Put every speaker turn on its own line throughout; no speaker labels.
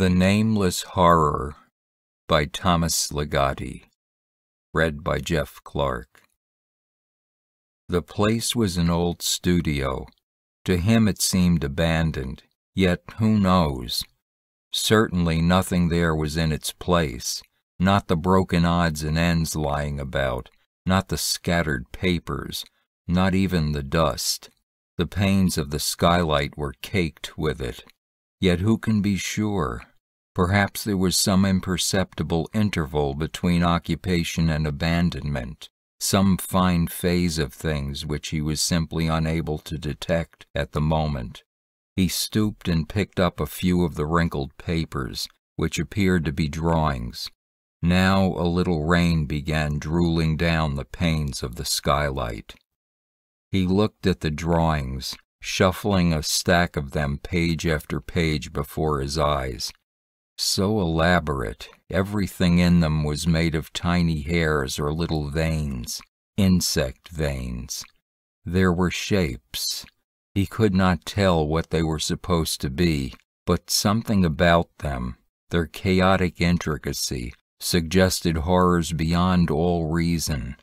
The Nameless Horror by Thomas Ligotti. Read by Jeff Clark. The place was an old studio. To him it seemed abandoned, yet who knows? Certainly nothing there was in its place, not the broken odds and ends lying about, not the scattered papers, not even the dust. The panes of the skylight were caked with it. Yet who can be sure? Perhaps there was some imperceptible interval between occupation and abandonment, some fine phase of things which he was simply unable to detect at the moment. He stooped and picked up a few of the wrinkled papers, which appeared to be drawings. Now a little rain began drooling down the panes of the skylight. He looked at the drawings, shuffling a stack of them page after page before his eyes. So elaborate, everything in them was made of tiny hairs or little veins, insect veins. There were shapes. He could not tell what they were supposed to be, but something about them, their chaotic intricacy, suggested horrors beyond all reason.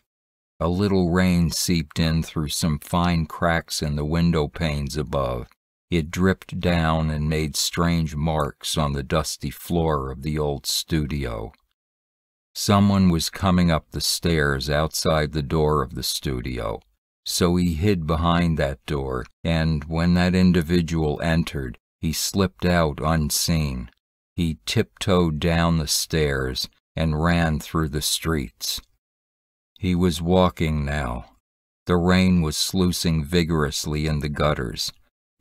A little rain seeped in through some fine cracks in the window panes above. It dripped down and made strange marks on the dusty floor of the old studio. Someone was coming up the stairs outside the door of the studio, so he hid behind that door, and when that individual entered, he slipped out unseen. He tiptoed down the stairs and ran through the streets. He was walking now. The rain was sluicing vigorously in the gutters,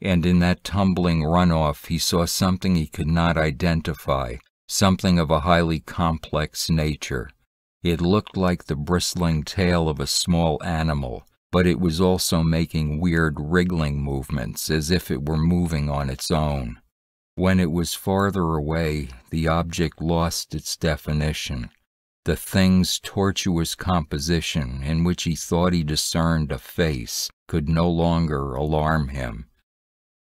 and in that tumbling runoff he saw something he could not identify, something of a highly complex nature. It looked like the bristling tail of a small animal, but it was also making weird wriggling movements as if it were moving on its own. When it was farther away, the object lost its definition the thing's tortuous composition, in which he thought he discerned a face, could no longer alarm him.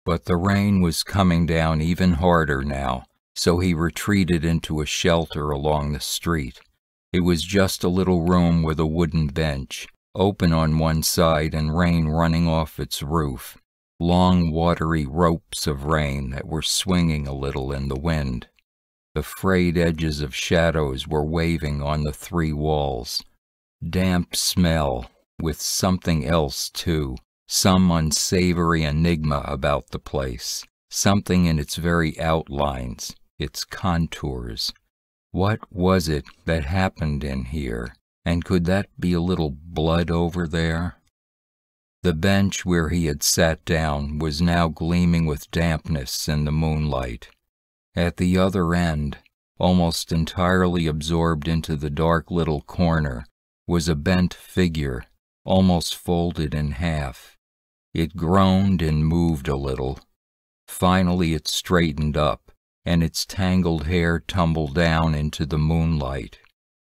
But the rain was coming down even harder now, so he retreated into a shelter along the street. It was just a little room with a wooden bench, open on one side and rain running off its roof, long watery ropes of rain that were swinging a little in the wind. The frayed edges of shadows were waving on the three walls. Damp smell, with something else too, some unsavory enigma about the place, something in its very outlines, its contours. What was it that happened in here, and could that be a little blood over there? The bench where he had sat down was now gleaming with dampness in the moonlight. At the other end, almost entirely absorbed into the dark little corner, was a bent figure, almost folded in half. It groaned and moved a little. Finally it straightened up, and its tangled hair tumbled down into the moonlight.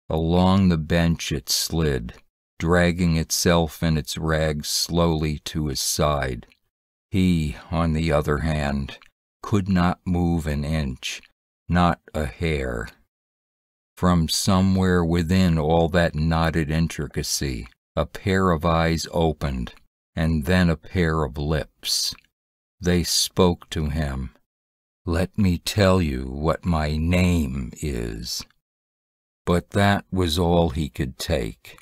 Along the bench it slid, dragging itself and its rags slowly to his side. He, on the other hand, could not move an inch, not a hair. From somewhere within all that knotted intricacy, a pair of eyes opened, and then a pair of lips. They spoke to him. Let me tell you what my name is. But that was all he could take.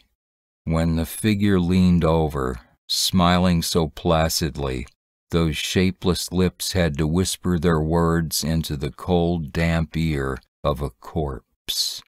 When the figure leaned over, smiling so placidly those shapeless lips had to whisper their words into the cold, damp ear of a corpse.